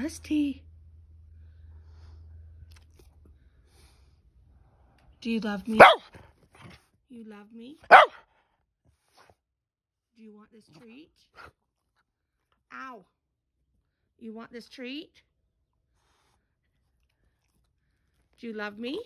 Dusty. Do you love me? You love me? Do you want this treat? Ow. You want this treat? Do you love me?